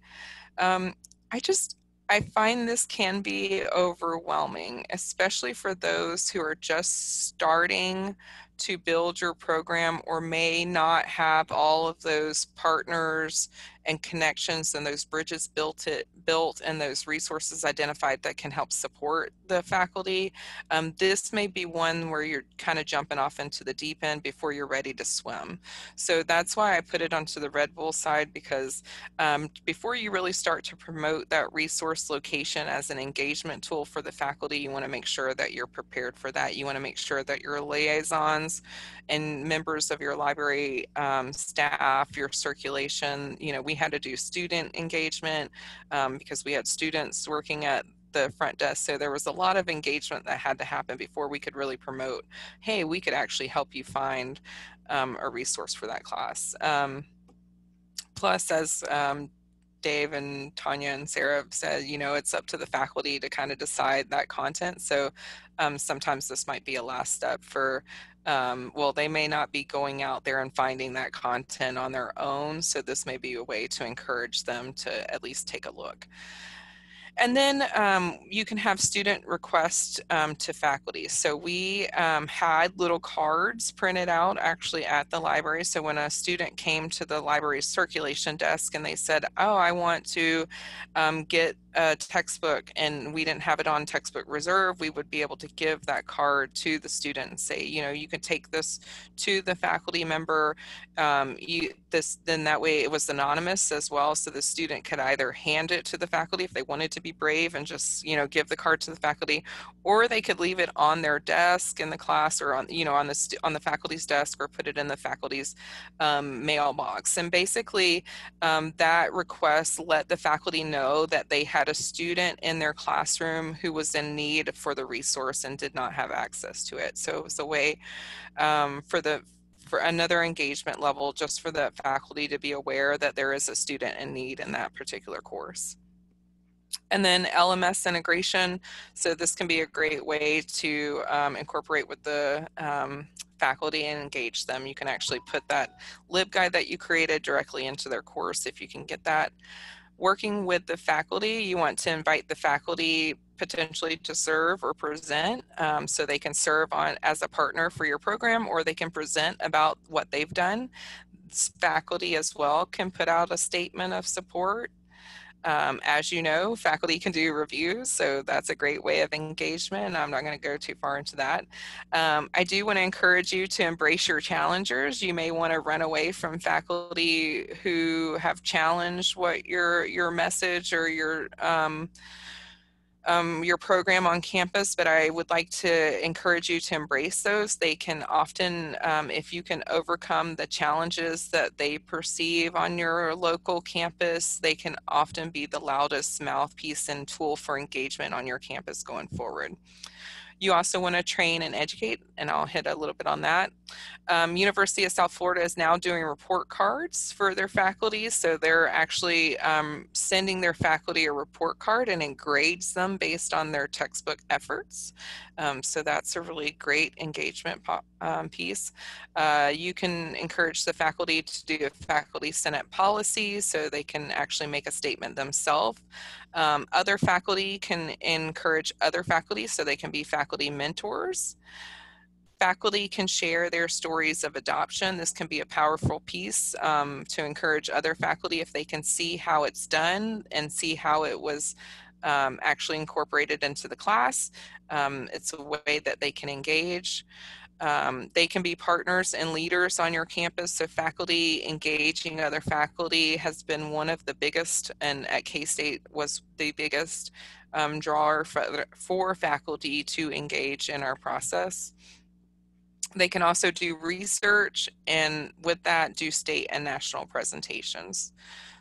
I just, I find this can be overwhelming, especially for those who are just starting to build your program or may not have all of those partners and connections and those bridges built it built and those resources identified that can help support the faculty. Um, this may be one where you're kind of jumping off into the deep end before you're ready to swim. So that's why i put it onto the red bull side because um, before you really start to promote that resource location as an engagement tool for the faculty you want to make sure that you're prepared for that. You want to make sure that your liaisons and members of your library um, staff, your circulation. You know, we had to do student engagement um, because we had students working at the front desk. So there was a lot of engagement that had to happen before we could really promote, hey, we could actually help you find um, a resource for that class. Um, plus, as um, Dave and Tanya and Sarah said, you know, it's up to the faculty to kind of decide that content. So um, sometimes this might be a last step for um, well, they may not be going out there and finding that content on their own. So this may be a way to encourage them to at least take a look. And then um, you can have student requests um, to faculty. So we um, had little cards printed out actually at the library. So when a student came to the library's circulation desk and they said, oh, I want to um, get a textbook and we didn't have it on textbook reserve, we would be able to give that card to the student and say, you know, you can take this to the faculty member. Um, you, this then that way it was anonymous as well, so the student could either hand it to the faculty if they wanted to be brave and just you know give the card to the faculty, or they could leave it on their desk in the class or on you know on the on the faculty's desk or put it in the faculty's um, mailbox. And basically, um, that request let the faculty know that they had a student in their classroom who was in need for the resource and did not have access to it. So it was a way um, for the for another engagement level just for the faculty to be aware that there is a student in need in that particular course. and then LMS integration. So this can be a great way to um, incorporate with the um, faculty and engage them. You can actually put that LibGuide that you created directly into their course if you can get that. Working with the faculty, you want to invite the faculty potentially to serve or present um, so they can serve on as a partner for your program or they can present about what they've done. Faculty as well can put out a statement of support um, as you know, faculty can do reviews, so that's a great way of engagement. I'm not going to go too far into that. Um, I do want to encourage you to embrace your challengers. You may want to run away from faculty who have challenged what your your message or your um, um, your program on campus, but I would like to encourage you to embrace those. They can often, um, if you can overcome the challenges that they perceive on your local campus, they can often be the loudest mouthpiece and tool for engagement on your campus going forward. You also want to train and educate, and I'll hit a little bit on that. Um, University of South Florida is now doing report cards for their faculty. So they're actually um, sending their faculty a report card and it grades them based on their textbook efforts. Um, so that's a really great engagement um, piece. Uh, you can encourage the faculty to do a faculty senate policy so they can actually make a statement themselves. Um, other faculty can encourage other faculty so they can be faculty mentors. Faculty can share their stories of adoption. This can be a powerful piece um, to encourage other faculty if they can see how it's done and see how it was um, actually incorporated into the class. Um, it's a way that they can engage. Um, they can be partners and leaders on your campus. So faculty engaging other faculty has been one of the biggest, and at K-State was the biggest um, drawer for, for faculty to engage in our process. They can also do research and with that do state and national presentations.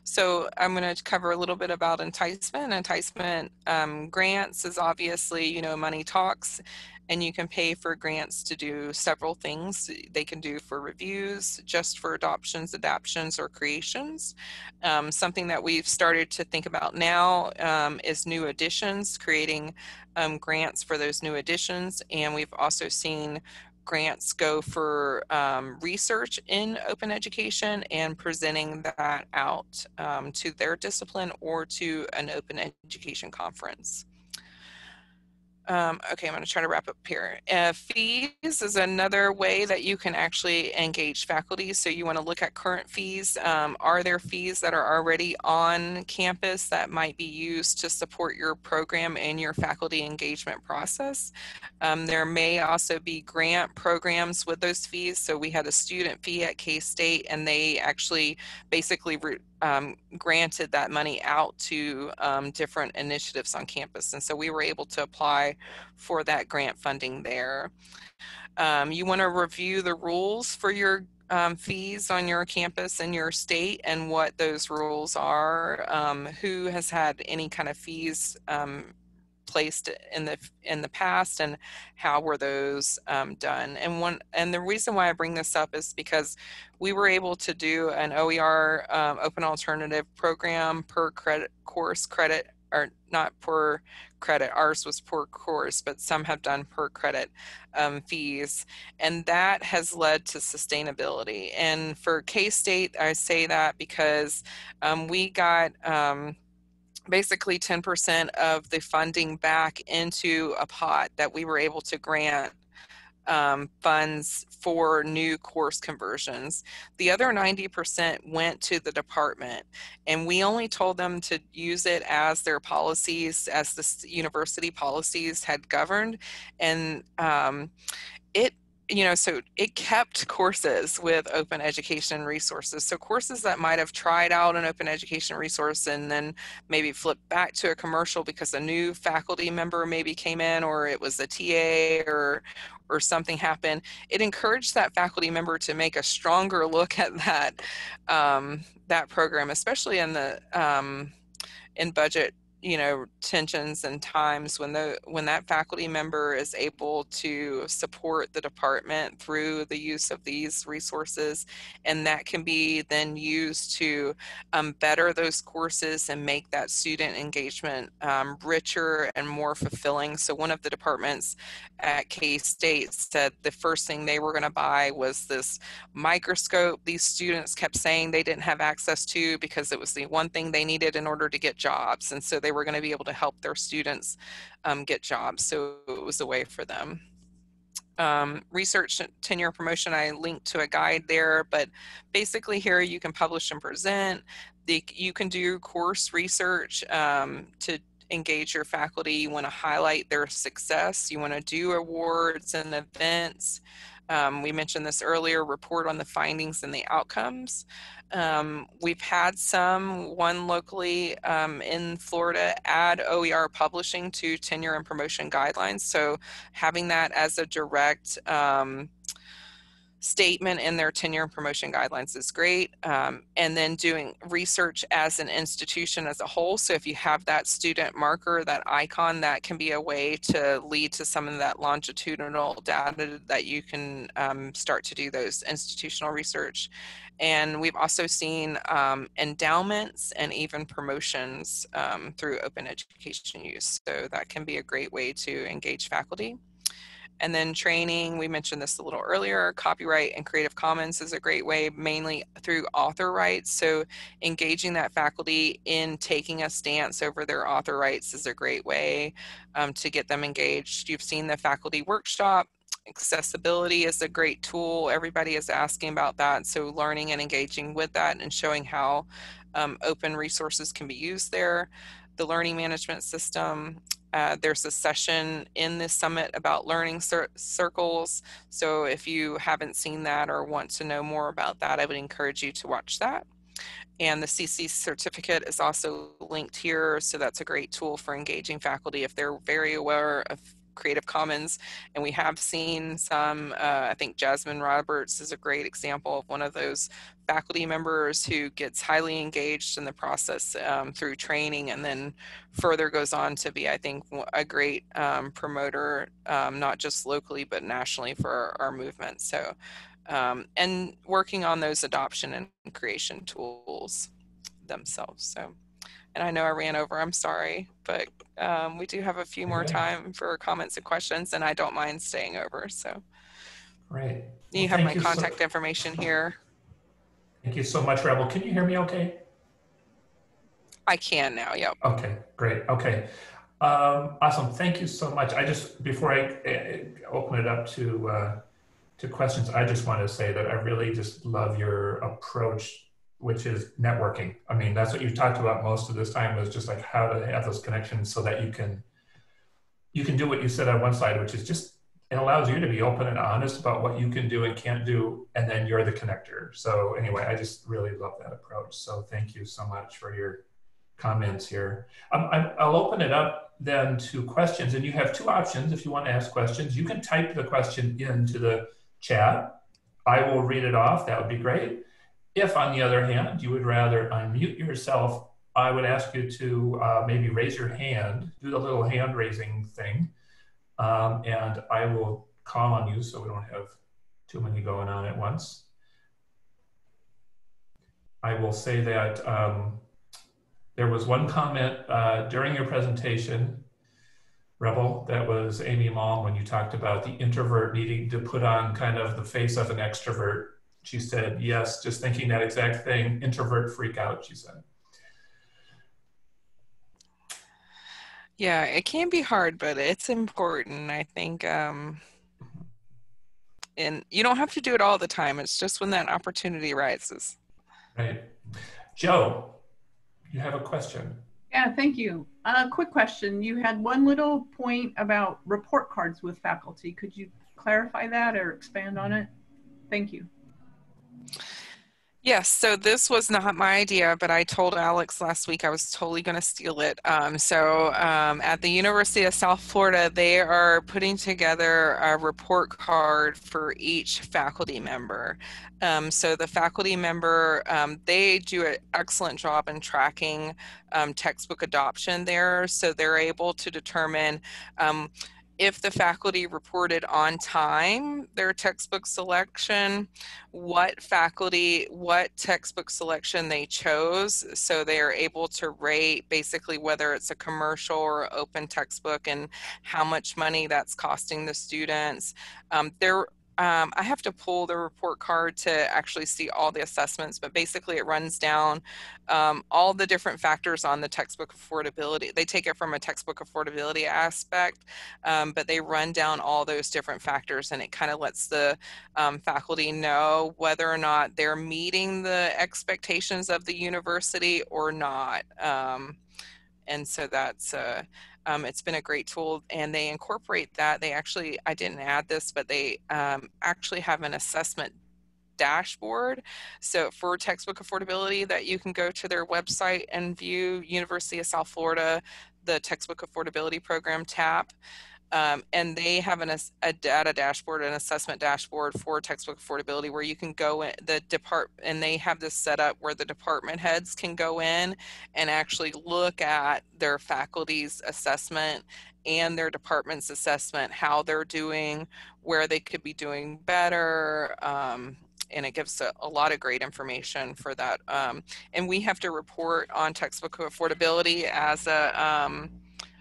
So I'm going to cover a little bit about enticement. Enticement um, grants is obviously, you know, money talks and you can pay for grants to do several things. They can do for reviews, just for adoptions, adaptions, or creations. Um, something that we've started to think about now um, is new additions, creating um, grants for those new additions. And we've also seen grants go for um, research in open education and presenting that out um, to their discipline or to an open education conference. Um, okay, I'm going to try to wrap up here. Uh, fees is another way that you can actually engage faculty. So you want to look at current fees. Um, are there fees that are already on campus that might be used to support your program and your faculty engagement process? Um, there may also be grant programs with those fees. So we had a student fee at K-State and they actually basically um, granted that money out to um, different initiatives on campus. And so we were able to apply for that grant funding there. Um, you want to review the rules for your um, fees on your campus and your state and what those rules are, um, who has had any kind of fees um, placed in the in the past and how were those um, done? And one and the reason why I bring this up is because we were able to do an OER um, open alternative program per credit course credit or not per credit ours was per course but some have done per credit um, fees and that has led to sustainability. And for k-state i say that because um, we got um, basically 10% of the funding back into a pot that we were able to grant um, funds for new course conversions. The other 90% went to the department, and we only told them to use it as their policies, as the university policies had governed. And um, it you know, so it kept courses with open education resources. So courses that might have tried out an open education resource and then maybe flipped back to a commercial because a new faculty member maybe came in or it was a TA or or something happened. It encouraged that faculty member to make a stronger look at that um, that program, especially in the um, in budget you know tensions and times when the when that faculty member is able to support the department through the use of these resources and that can be then used to um, better those courses and make that student engagement um, richer and more fulfilling. So one of the departments at k-state said the first thing they were going to buy was this microscope. These students kept saying they didn't have access to because it was the one thing they needed in order to get jobs. And so they were going to be able to help their students um, get jobs. So it was a way for them. Um, research tenure promotion, I linked to a guide there, but basically here you can publish and present. The, you can do course research um, to engage your faculty. You want to highlight their success. You want to do awards and events. Um, we mentioned this earlier, report on the findings and the outcomes. Um, we've had some, one locally um, in Florida, add OER publishing to tenure and promotion guidelines. So having that as a direct um, statement in their tenure and promotion guidelines is great. Um, and then doing research as an institution as a whole. So if you have that student marker, that icon, that can be a way to lead to some of that longitudinal data that you can um, start to do those institutional research. And we've also seen um, endowments and even promotions um, through open education use. So that can be a great way to engage faculty. And then training, we mentioned this a little earlier, copyright and Creative Commons is a great way, mainly through author rights. So engaging that faculty in taking a stance over their author rights is a great way um, to get them engaged. You've seen the faculty workshop. Accessibility is a great tool. Everybody is asking about that. So learning and engaging with that and showing how um, open resources can be used there. The learning management system, uh, there's a session in this summit about learning cir circles. So if you haven't seen that or want to know more about that, I would encourage you to watch that. And the CC certificate is also linked here. So that's a great tool for engaging faculty if they're very aware of Creative Commons. And we have seen some, uh, I think Jasmine Roberts is a great example of one of those faculty members who gets highly engaged in the process um, through training and then further goes on to be, I think, a great um, promoter, um, not just locally, but nationally for our, our movement. So, um, and working on those adoption and creation tools themselves. So and I know I ran over, I'm sorry, but um, we do have a few more time for comments and questions, and I don't mind staying over. So, Great. you Well, have my you so- contact information here. Thank you so much, Rebel. Can you hear me okay? I can now. Yep. Okay, great. Okay. Um, awesome. Thank you so much. I just, before I uh, open it up to, uh, to questions, I just want to say that I really just love your approach which is networking. I mean, that's what you talked about most of this time was just like how to have those connections so that you can you can do what you said on one side, which is just it allows you to be open and honest about what you can do and can't do, and then you're the connector. So anyway, I just really love that approach. So thank you so much for your comments here. Um, I'll open it up then to questions, and you have two options if you want to ask questions. You can type the question into the chat. I will read it off. That would be great. If, on the other hand, you would rather unmute yourself, I would ask you to uh, maybe raise your hand, do the little hand raising thing, um, and I will call on you so we don't have too many going on at once. I will say that um, there was one comment uh, during your presentation, Rebel, that was Amy Malm when you talked about the introvert needing to put on kind of the face of an extrovert she said, yes, just thinking that exact thing, introvert freak out, she said. Yeah, it can be hard, but it's important. I think, um, and you don't have to do it all the time. It's just when that opportunity arises. Right. Joe, you have a question. Yeah, thank you. A uh, quick question. You had one little point about report cards with faculty. Could you clarify that or expand on it? Thank you. Yes, so this was not my idea, but I told Alex last week I was totally going to steal it. Um, so um, at the University of South Florida, they are putting together a report card for each faculty member. Um, so the faculty member, um, they do an excellent job in tracking um, textbook adoption there. So they're able to determine um, if the faculty reported on time their textbook selection, what faculty, what textbook selection they chose. So they are able to rate basically whether it's a commercial or open textbook and how much money that's costing the students. Um, there um, I have to pull the report card to actually see all the assessments, but basically it runs down um, all the different factors on the textbook affordability. They take it from a textbook affordability aspect, um, but they run down all those different factors and it kind of lets the um, faculty know whether or not they're meeting the expectations of the university or not. Um, and so that's uh, um, it's been a great tool and they incorporate that. They actually, I didn't add this, but they um, actually have an assessment dashboard. So for textbook affordability that you can go to their website and view University of South Florida, the textbook affordability program tab. Um, and they have an, a data dashboard, an assessment dashboard for textbook affordability where you can go in the depart and they have this set up where the department heads can go in and actually look at their faculty's assessment and their department's assessment, how they're doing, where they could be doing better. Um, and it gives a, a, lot of great information for that. Um, and we have to report on textbook affordability as a um,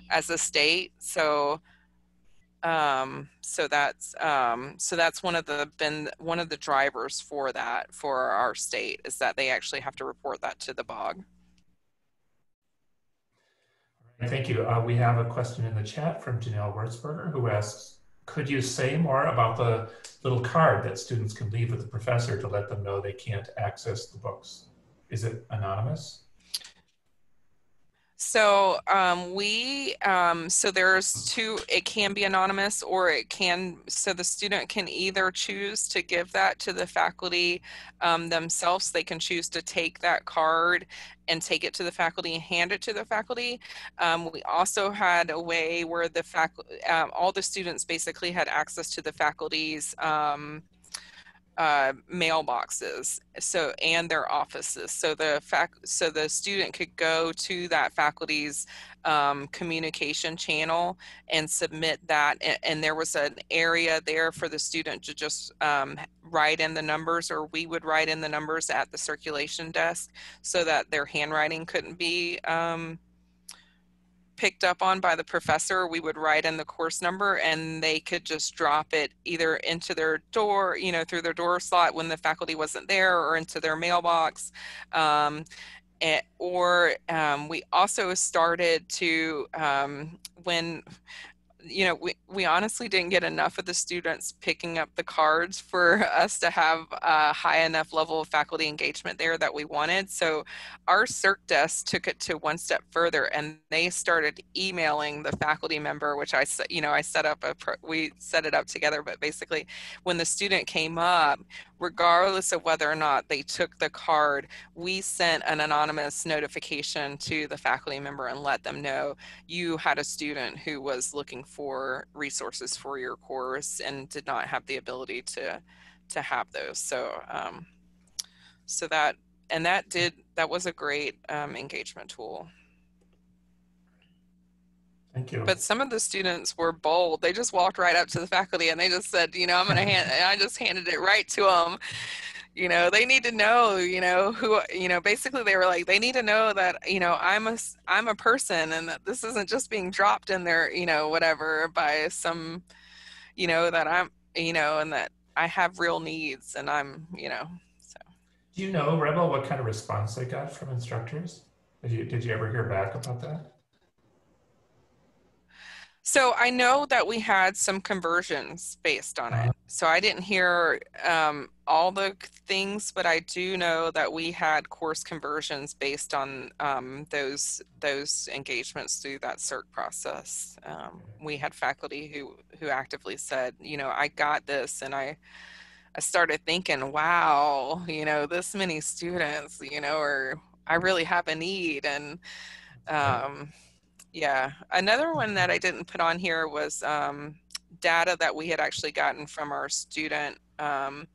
as a state. So um, so that's um, so that's one of the been one of the drivers for that for our state is that they actually have to report that to the BOG. Thank you. Uh, we have a question in the chat from Janelle Wurzberger who asks, could you say more about the little card that students can leave with the professor to let them know they can't access the books? Is it anonymous? So um, we, um, so there's two, it can be anonymous or it can, so the student can either choose to give that to the faculty um, themselves. They can choose to take that card and take it to the faculty and hand it to the faculty. Um, we also had a way where the faculty, um, all the students basically had access to the faculty's um, uh, mailboxes so and their offices so the fact so the student could go to that faculty's um, communication channel and submit that and, and, there was an area there for the student to just um, write in the numbers or we would write in the numbers at the circulation desk so that their handwriting couldn't be um, picked up on by the professor, we would write in the course number and they could just drop it either into their door, you know, through their door slot when the faculty wasn't there or into their mailbox. Um, and, or um, we also started to, um, when you know, we, we honestly didn't get enough of the students picking up the cards for [LAUGHS] us to have a high enough level of faculty engagement there that we wanted. So our circ desk took it to one step further and they started emailing the faculty member, which I, you know, I set up a, we set it up together, but basically when the student came up, regardless of whether or not they took the card, we sent an anonymous notification to the faculty member and let them know you had a student who was looking for resources for your course and did not have the ability to to have those. So um, so that and that did that was a great um, engagement tool. Thank you. But some of the students were bold. They just walked right up to the faculty and they just said, you know, I'm going to hand, I just handed it right to them. You know, they need to know, you know, who, you know, basically they were like, they need to know that, you know, I'm a, I'm a person and that this isn't just being dropped in there, you know, whatever by some, you know, that I'm, you know, and that I have real needs and I'm, you know, so. Do you know, Rebel, what kind of response they got from instructors? Did you, did you ever hear back about that? So I know that we had some conversions based on it. Uh-huh. So I didn't hear um, all the things, but I do know that we had course conversions based on um, those those engagements through that circ process. Um, we had faculty who who actively said, you know, I got this, and I I started thinking, wow, you know, this many students, you know, or I really have a need. And um, yeah, another one that I didn't put on here was um, data that we had actually gotten from our student um,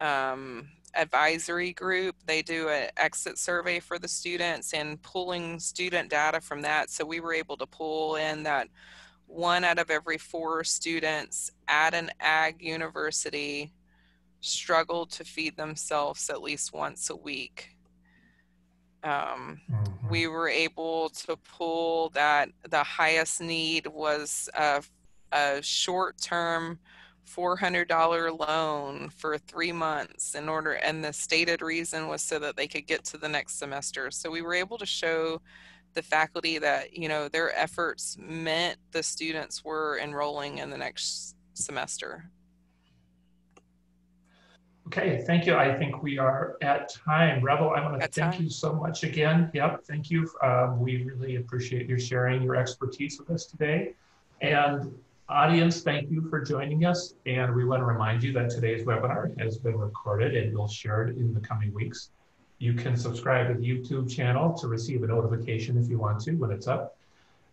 um, advisory group. They do an exit survey for the students and pulling student data from that. So we were able to pull in that one out of every four students at an ag university struggled to feed themselves at least once a week. Um, Mhm. We were able to pull that the highest need was a, a short term $400 loan for three months in order, and the stated reason was so that they could get to the next semester. So we were able to show the faculty that, you know, their efforts meant the students were enrolling in the next semester. Okay, thank you. I think we are at time. Rebel, I want to At thank time. you so much again. Yep, thank you. Um, we really appreciate your sharing your expertise with us today. And audience, thank you for joining us. And we want to remind you that today's webinar has been recorded and we'll share it in the coming weeks. You can subscribe to the YouTube channel to receive a notification if you want to when it's up.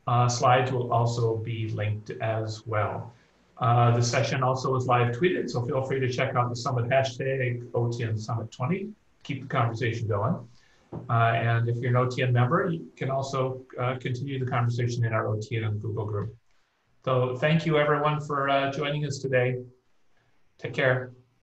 Uh, slides will also be linked as well. Uh, the session also is live tweeted, so feel free to check out the summit hashtag OTN Summit 20. Keep the conversation going. Uh, and if you're an OTN member, you can also uh, continue the conversation in our OTN Google group. So thank you everyone for uh, joining us today. Take care.